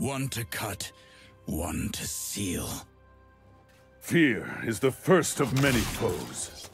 One to cut, one to seal. Fear is the first of many foes.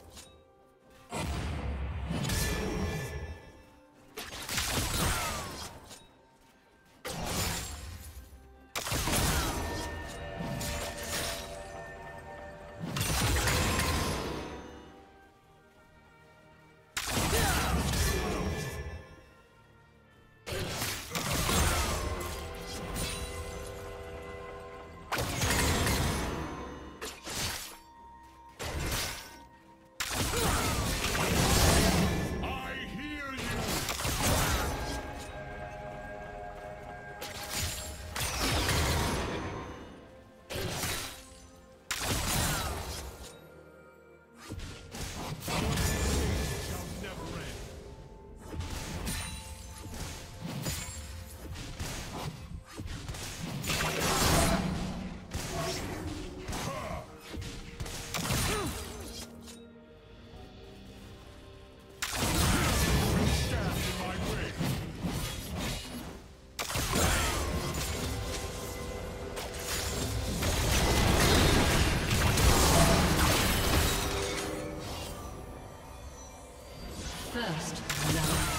First love.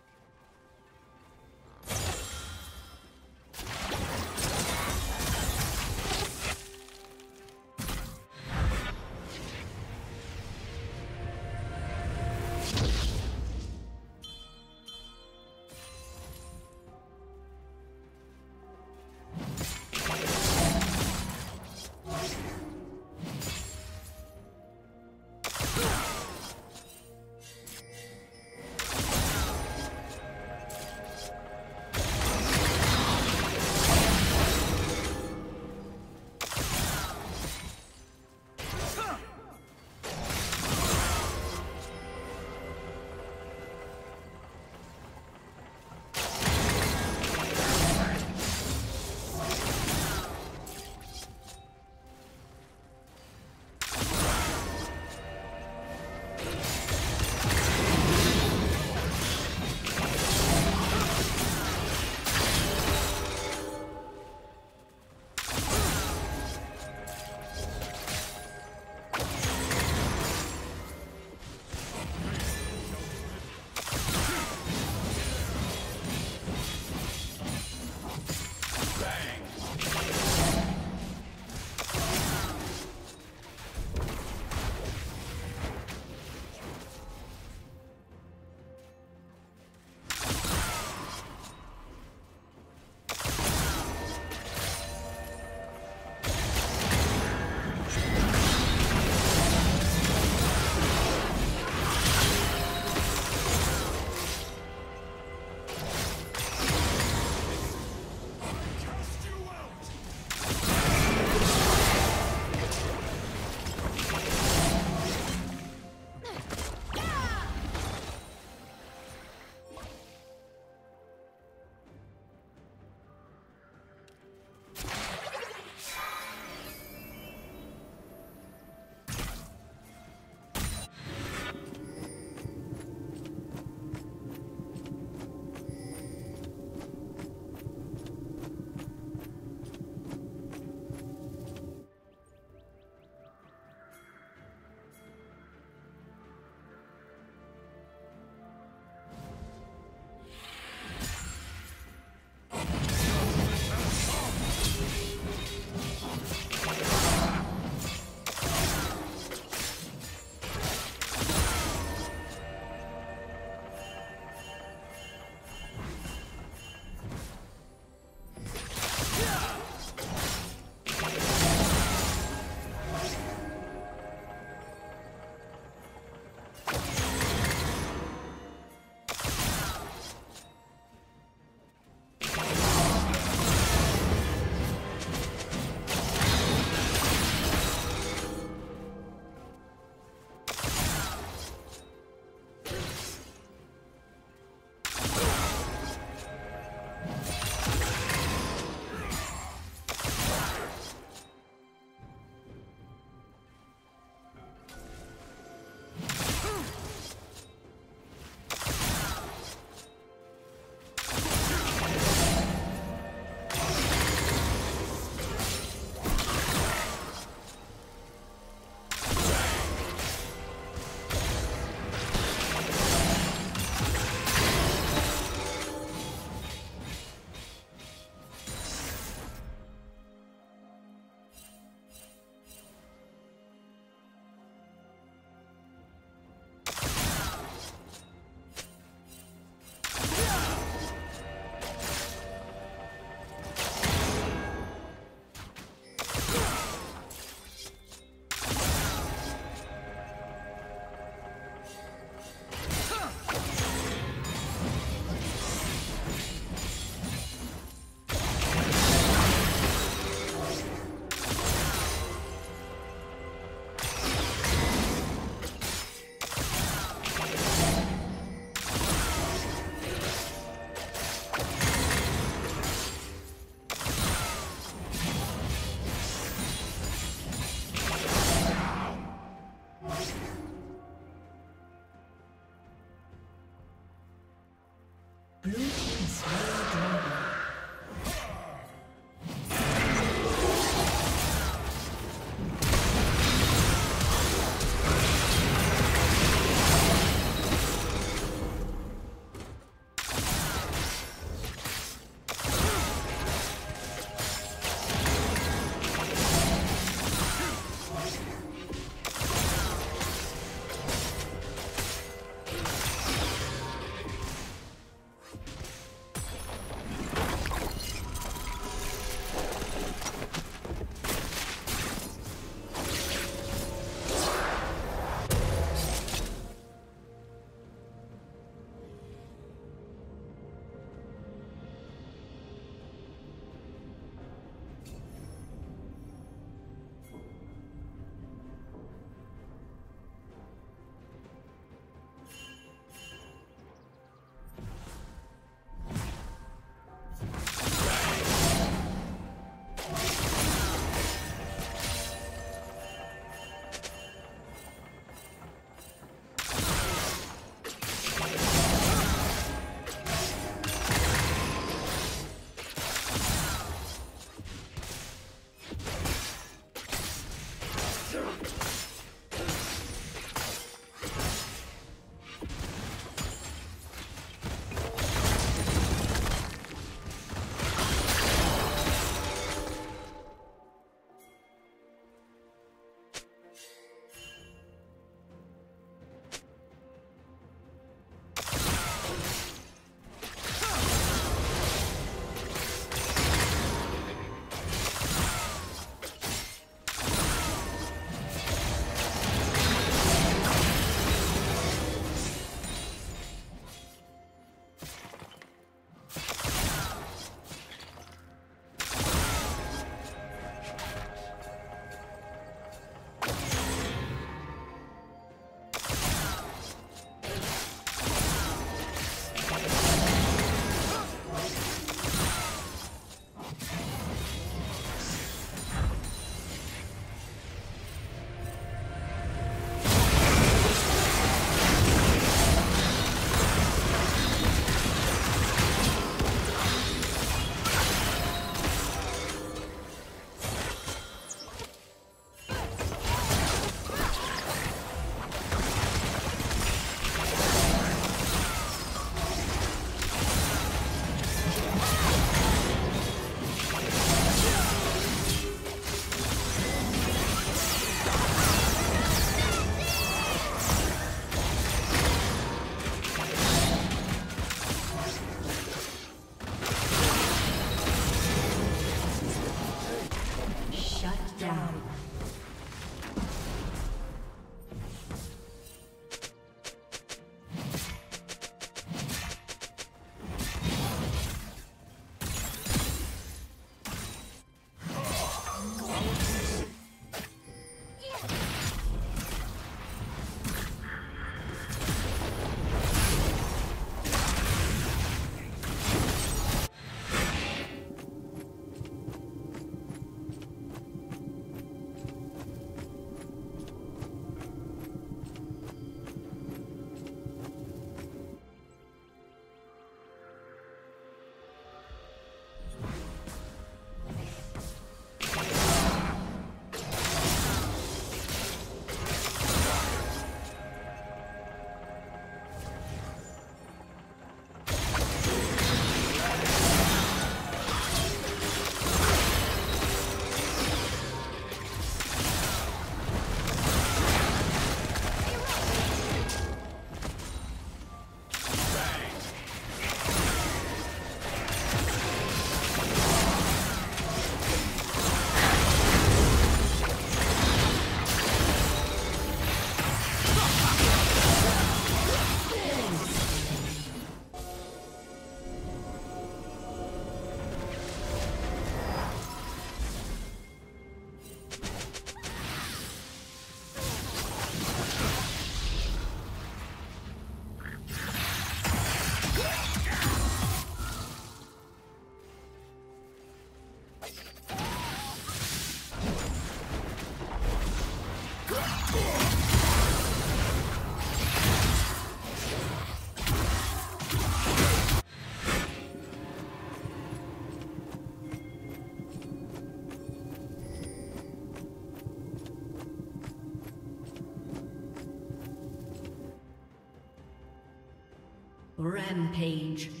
Rampage.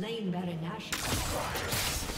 Slain Baron Nashor.